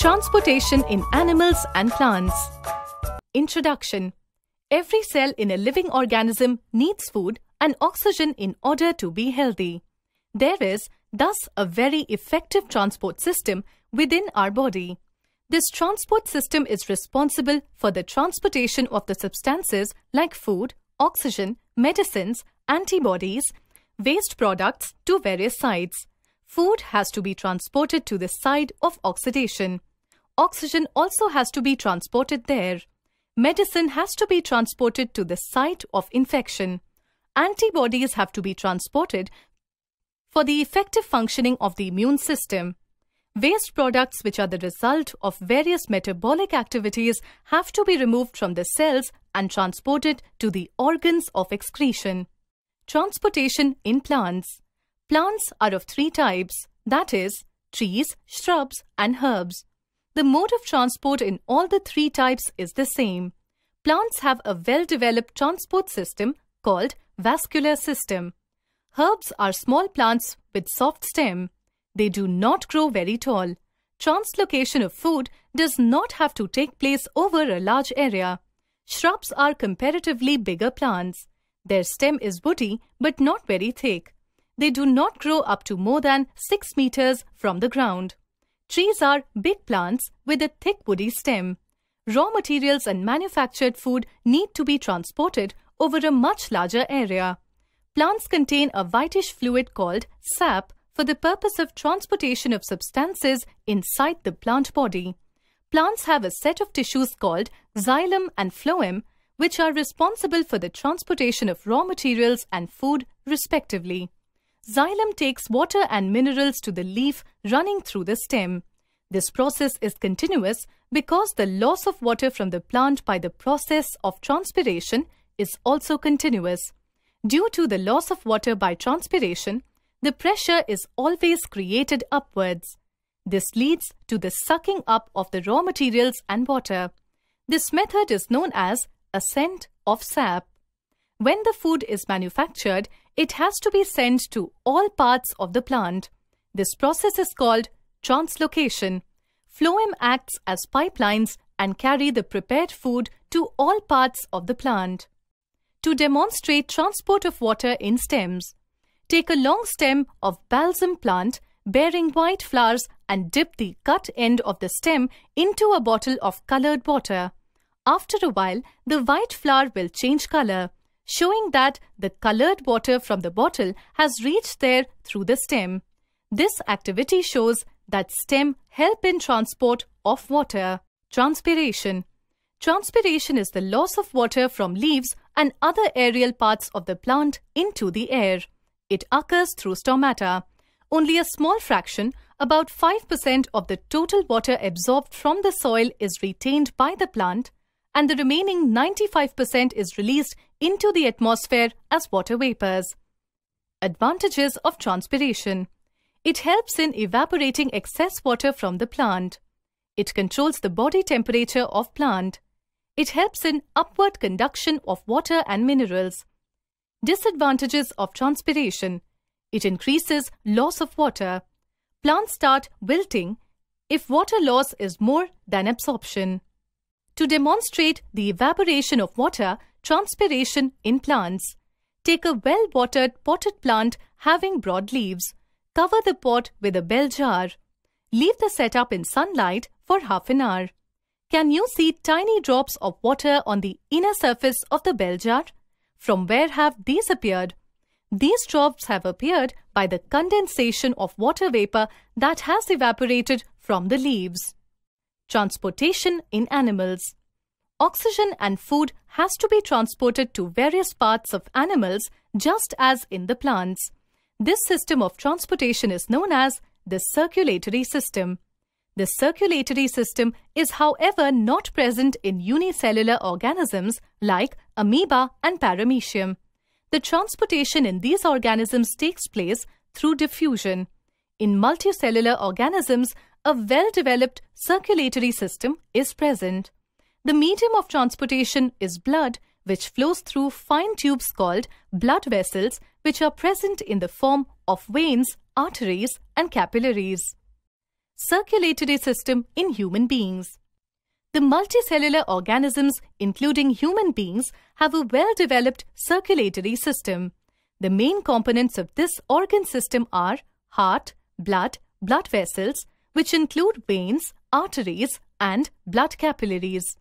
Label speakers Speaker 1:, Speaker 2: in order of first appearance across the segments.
Speaker 1: Transportation in animals and plants. Introduction Every cell in a living organism needs food and oxygen in order to be healthy. There is, thus, a very effective transport system within our body. This transport system is responsible for the transportation of the substances like food, oxygen, medicines, antibodies, waste products to various sites. Food has to be transported to the side of oxidation. Oxygen also has to be transported there. Medicine has to be transported to the site of infection. Antibodies have to be transported for the effective functioning of the immune system. Waste products, which are the result of various metabolic activities, have to be removed from the cells and transported to the organs of excretion. Transportation in plants. Plants are of three types, that is, trees, shrubs, and herbs. The mode of transport in all the three types is the same. Plants have a well-developed transport system called vascular system. Herbs are small plants with soft stem. They do not grow very tall. Translocation of food does not have to take place over a large area. Shrubs are comparatively bigger plants. Their stem is woody but not very thick. They do not grow up to more than 6 meters from the ground. Trees are big plants with a thick woody stem. Raw materials and manufactured food need to be transported over a much larger area. Plants contain a whitish fluid called sap for the purpose of transportation of substances inside the plant body. Plants have a set of tissues called xylem and phloem which are responsible for the transportation of raw materials and food respectively. Xylem takes water and minerals to the leaf running through the stem. This process is continuous because the loss of water from the plant by the process of transpiration is also continuous. Due to the loss of water by transpiration, the pressure is always created upwards. This leads to the sucking up of the raw materials and water. This method is known as ascent of sap. When the food is manufactured, it has to be sent to all parts of the plant. This process is called translocation. Phloem acts as pipelines and carry the prepared food to all parts of the plant. To demonstrate transport of water in stems, take a long stem of balsam plant bearing white flowers and dip the cut end of the stem into a bottle of colored water. After a while, the white flower will change color, showing that the colored water from the bottle has reached there through the stem. This activity shows that stem help in transport of water. Transpiration. Transpiration is the loss of water from leaves and other aerial parts of the plant into the air. It occurs through stomata. Only a small fraction, about 5% of the total water absorbed from the soil is retained by the plant and the remaining 95% is released into the atmosphere as water vapors. Advantages of transpiration. It helps in evaporating excess water from the plant. It controls the body temperature of plant. It helps in upward conduction of water and minerals. Disadvantages of transpiration. It increases loss of water. Plants start wilting if water loss is more than absorption. To demonstrate the evaporation of water, transpiration in plants. Take a well-watered potted plant having broad leaves. Cover the pot with a bell jar. Leave the setup in sunlight for half an hour. Can you see tiny drops of water on the inner surface of the bell jar? From where have these appeared? These drops have appeared by the condensation of water vapor that has evaporated from the leaves. Transportation in animals. Oxygen and food has to be transported to various parts of animals just as in the plants. This system of transportation is known as the circulatory system. The circulatory system is however not present in unicellular organisms like amoeba and paramecium. The transportation in these organisms takes place through diffusion. In multicellular organisms, a well-developed circulatory system is present. The medium of transportation is blood, which flows through fine tubes called blood vessels, which are present in the form of veins, arteries, and capillaries. circulatory system in human beings. The multicellular organisms, including human beings, have a well-developed circulatory system. The main components of this organ system are heart, blood, blood vessels, which include veins, arteries, and blood capillaries.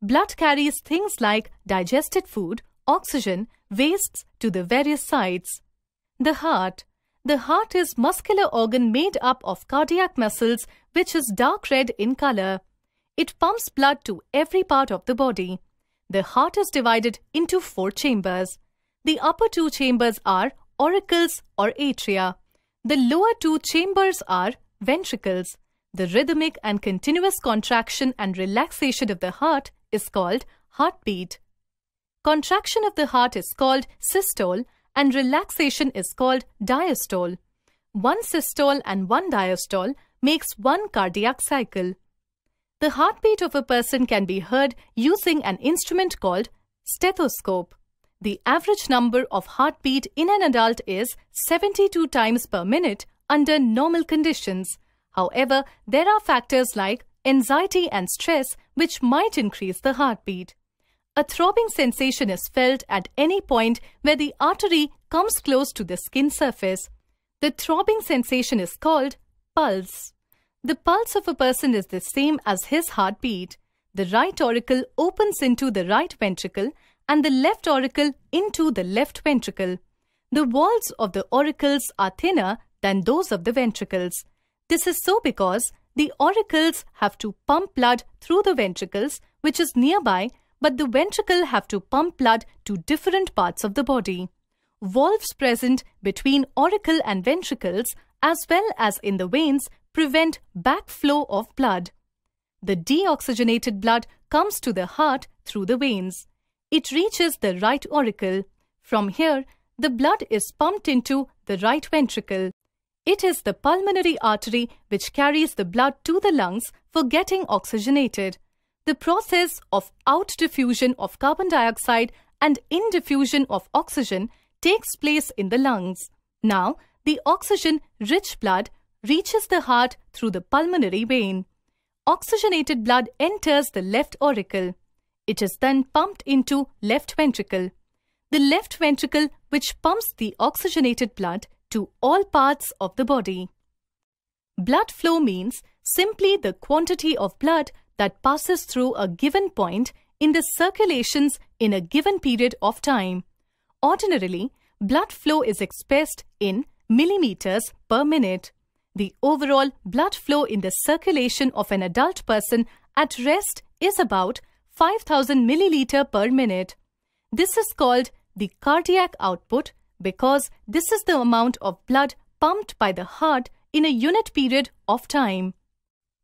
Speaker 1: Blood carries things like digested food, oxygen, wastes to the various sites. The heart. The heart is muscular organ made up of cardiac muscles which is dark red in color. It pumps blood to every part of the body. The heart is divided into four chambers. The upper two chambers are auricles or atria. The lower two chambers are ventricles. The rhythmic and continuous contraction and relaxation of the heart is called heartbeat. Contraction of the heart is called systole and relaxation is called diastole. One systole and one diastole makes one cardiac cycle. The heartbeat of a person can be heard using an instrument called stethoscope. The average number of heartbeat in an adult is 72 times per minute under normal conditions. However, there are factors like anxiety and stress which might increase the heartbeat. A throbbing sensation is felt at any point where the artery comes close to the skin surface. The throbbing sensation is called pulse. The pulse of a person is the same as his heartbeat. The right auricle opens into the right ventricle and the left auricle into the left ventricle. The walls of the auricles are thinner than those of the ventricles. This is so because the auricles have to pump blood through the ventricles, which is nearby, but the ventricle have to pump blood to different parts of the body. Valves present between auricle and ventricles, as well as in the veins, prevent backflow of blood. The deoxygenated blood comes to the heart through the veins. It reaches the right auricle. From here, the blood is pumped into the right ventricle. It is the pulmonary artery which carries the blood to the lungs for getting oxygenated. The process of out-diffusion of carbon dioxide and in-diffusion of oxygen takes place in the lungs. Now, the oxygen-rich blood reaches the heart through the pulmonary vein. Oxygenated blood enters the left auricle. It is then pumped into left ventricle. The left ventricle, which pumps the oxygenated blood, to all parts of the body. Blood flow means simply the quantity of blood that passes through a given point in the circulations in a given period of time. Ordinarily, blood flow is expressed in millimeters per minute. The overall blood flow in the circulation of an adult person at rest is about 5000 milliliter per minute. This is called the cardiac output because this is the amount of blood pumped by the heart in a unit period of time.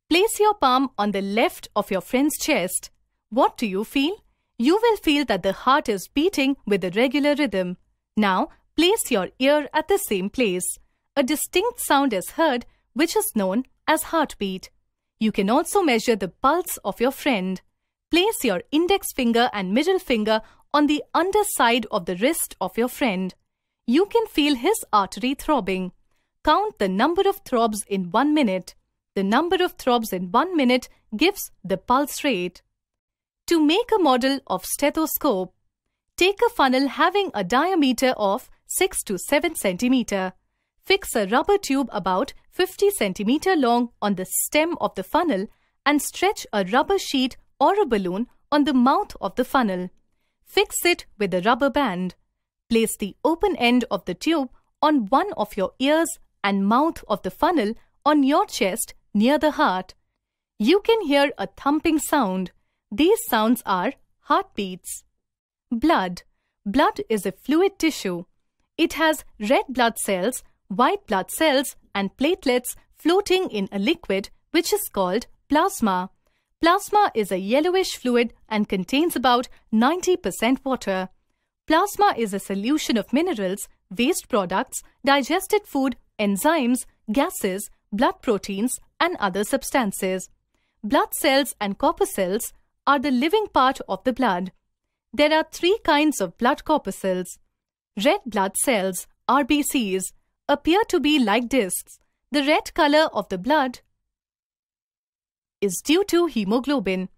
Speaker 1: Place your palm on the left of your friend's chest. What do you feel? You will feel that the heart is beating with a regular rhythm. Now, place your ear at the same place. A distinct sound is heard, which is known as heartbeat. You can also measure the pulse of your friend. Place your index finger and middle finger on the underside of the wrist of your friend you can feel his artery throbbing. Count the number of throbs in one minute. The number of throbs in one minute gives the pulse rate. To make a model of stethoscope, take a funnel having a diameter of 6 to 7 centimeter. Fix a rubber tube about 50 centimeter long on the stem of the funnel and stretch a rubber sheet or a balloon on the mouth of the funnel. Fix it with a rubber band. Place the open end of the tube on one of your ears and mouth of the funnel on your chest near the heart. You can hear a thumping sound. These sounds are heartbeats. Blood. Blood is a fluid tissue. It has red blood cells, white blood cells, and platelets floating in a liquid which is called plasma. Plasma is a yellowish fluid and contains about 90% water. Plasma is a solution of minerals, waste products, digested food, enzymes, gases, blood proteins, and other substances. Blood cells and corpuscles are the living part of the blood. There are three kinds of blood corpuscles. Red blood cells, RBCs, appear to be like discs. The red color of the blood is due to hemoglobin.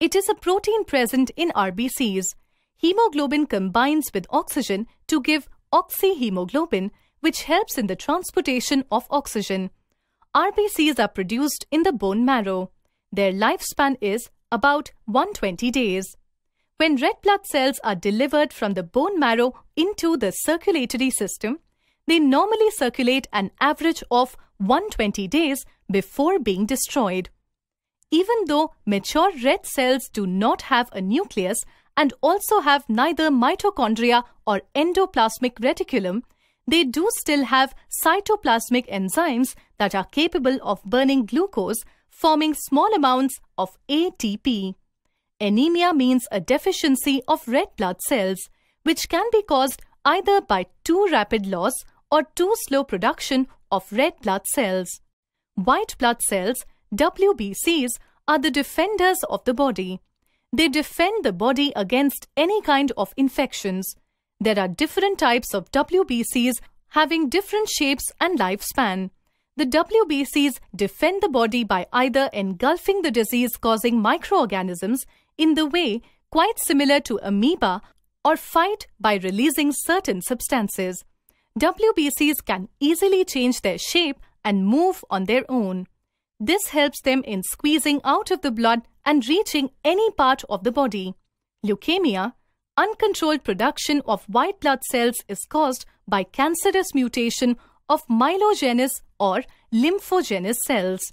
Speaker 1: It is a protein present in RBCs. Hemoglobin combines with oxygen to give oxyhemoglobin, which helps in the transportation of oxygen. RBCs are produced in the bone marrow. Their lifespan is about 120 days. When red blood cells are delivered from the bone marrow into the circulatory system, they normally circulate an average of 120 days before being destroyed. Even though mature red cells do not have a nucleus and also have neither mitochondria or endoplasmic reticulum, they do still have cytoplasmic enzymes that are capable of burning glucose, forming small amounts of ATP. Anemia means a deficiency of red blood cells, which can be caused either by too rapid loss or too slow production of red blood cells. White blood cells, WBCs, are the defenders of the body. They defend the body against any kind of infections. There are different types of WBCs having different shapes and lifespan. The WBCs defend the body by either engulfing the disease causing microorganisms in the way quite similar to amoeba or fight by releasing certain substances. WBCs can easily change their shape and move on their own. This helps them in squeezing out of the blood and reaching any part of the body. Leukemia, uncontrolled production of white blood cells is caused by cancerous mutation of myelogenous or lymphogenous cells.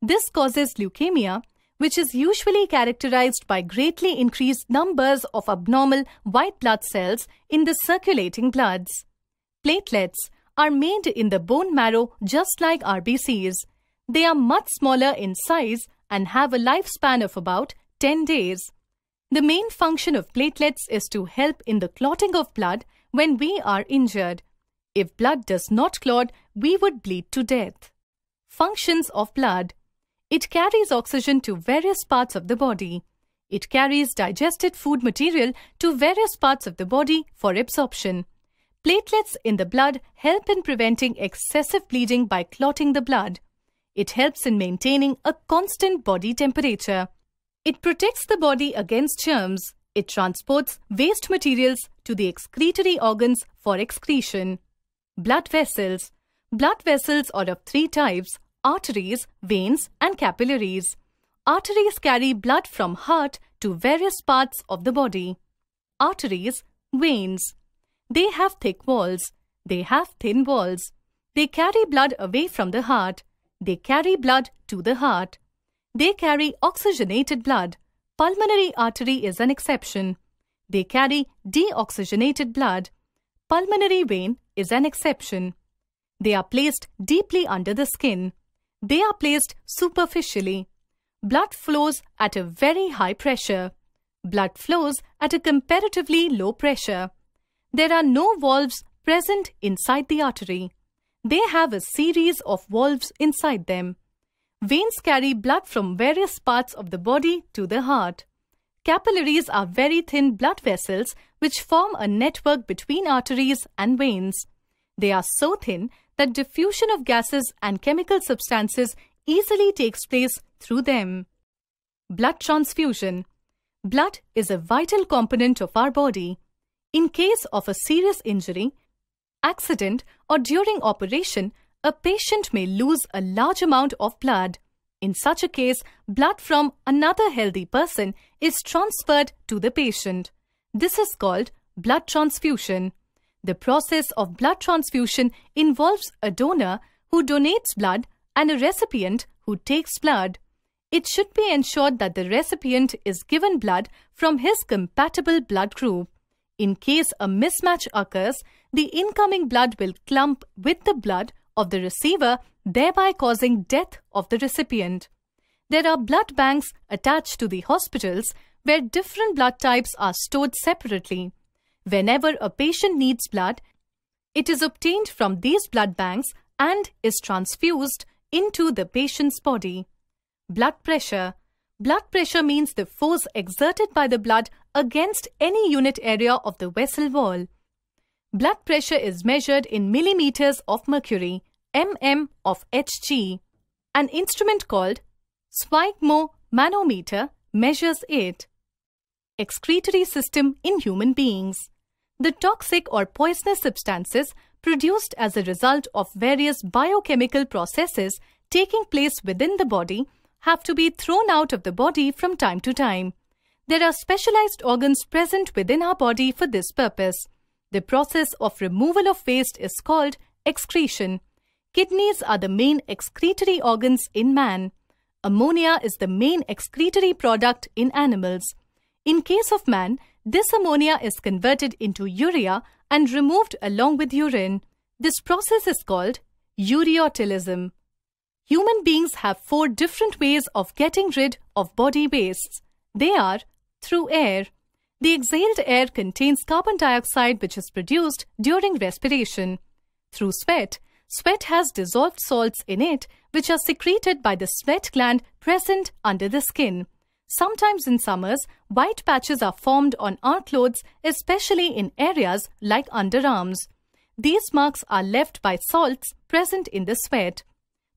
Speaker 1: This causes leukemia which is usually characterized by greatly increased numbers of abnormal white blood cells in the circulating bloods. Platelets are made in the bone marrow just like RBCs. They are much smaller in size and have a lifespan of about 10 days. The main function of platelets is to help in the clotting of blood when we are injured. If blood does not clot, we would bleed to death. Functions of blood it carries oxygen to various parts of the body. It carries digested food material to various parts of the body for absorption. Platelets in the blood help in preventing excessive bleeding by clotting the blood. It helps in maintaining a constant body temperature. It protects the body against germs. It transports waste materials to the excretory organs for excretion. Blood vessels. Blood vessels are of three types arteries, veins, and capillaries. Arteries carry blood from heart to various parts of the body. Arteries, veins. They have thick walls. They have thin walls. They carry blood away from the heart. They carry blood to the heart. They carry oxygenated blood. Pulmonary artery is an exception. They carry deoxygenated blood. Pulmonary vein is an exception. They are placed deeply under the skin. They are placed superficially. Blood flows at a very high pressure. Blood flows at a comparatively low pressure. There are no valves present inside the artery. They have a series of valves inside them. Veins carry blood from various parts of the body to the heart. Capillaries are very thin blood vessels which form a network between arteries and veins. They are so thin that diffusion of gases and chemical substances easily takes place through them. Blood transfusion. Blood is a vital component of our body. In case of a serious injury, accident, or during operation, a patient may lose a large amount of blood. In such a case, blood from another healthy person is transferred to the patient. This is called blood transfusion. The process of blood transfusion involves a donor who donates blood and a recipient who takes blood. It should be ensured that the recipient is given blood from his compatible blood group. In case a mismatch occurs, the incoming blood will clump with the blood of the receiver, thereby causing death of the recipient. There are blood banks attached to the hospitals where different blood types are stored separately. Whenever a patient needs blood, it is obtained from these blood banks and is transfused into the patient's body. Blood pressure. Blood pressure means the force exerted by the blood against any unit area of the vessel wall. Blood pressure is measured in millimeters of mercury, mm of Hg. An instrument called sphygmomanometer measures it. Excretory system in human beings. The toxic or poisonous substances produced as a result of various biochemical processes taking place within the body have to be thrown out of the body from time to time. There are specialized organs present within our body for this purpose. The process of removal of waste is called excretion. Kidneys are the main excretory organs in man. Ammonia is the main excretory product in animals. In case of man, this ammonia is converted into urea and removed along with urine. This process is called ureotylism. Human beings have four different ways of getting rid of body wastes. They are through air. The exhaled air contains carbon dioxide which is produced during respiration. Through sweat, sweat has dissolved salts in it which are secreted by the sweat gland present under the skin. Sometimes in summers, white patches are formed on our clothes, especially in areas like underarms. These marks are left by salts present in the sweat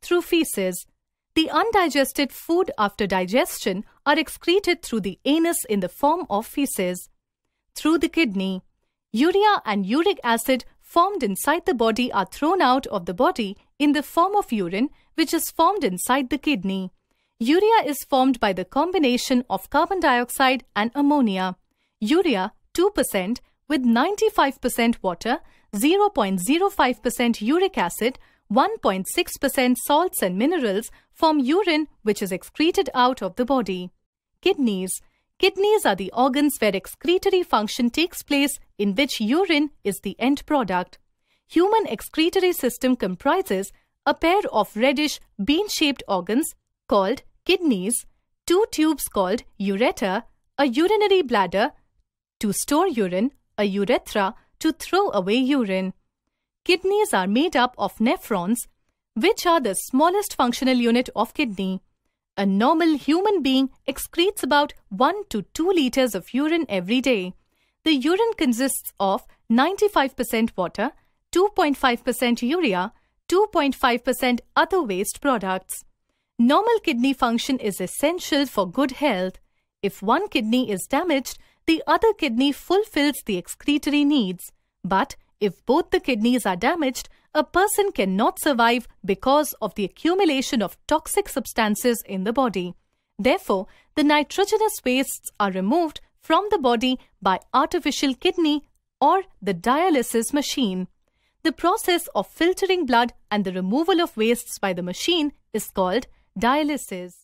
Speaker 1: through feces. The undigested food after digestion are excreted through the anus in the form of feces. Through the kidney, urea and uric acid formed inside the body are thrown out of the body in the form of urine, which is formed inside the kidney. Urea is formed by the combination of carbon dioxide and ammonia. Urea 2% with 95% water, 0.05% uric acid, 1.6% salts and minerals form urine which is excreted out of the body. Kidneys. Kidneys are the organs where excretory function takes place in which urine is the end product. Human excretory system comprises a pair of reddish bean-shaped organs called kidneys, two tubes called ureter, a urinary bladder to store urine, a urethra to throw away urine. Kidneys are made up of nephrons, which are the smallest functional unit of kidney. A normal human being excretes about 1 to 2 liters of urine every day. The urine consists of 95% water, 2.5% urea, 2.5% other waste products. Normal kidney function is essential for good health. If one kidney is damaged, the other kidney fulfills the excretory needs. But if both the kidneys are damaged, a person cannot survive because of the accumulation of toxic substances in the body. Therefore, the nitrogenous wastes are removed from the body by artificial kidney or the dialysis machine. The process of filtering blood and the removal of wastes by the machine is called dialysis.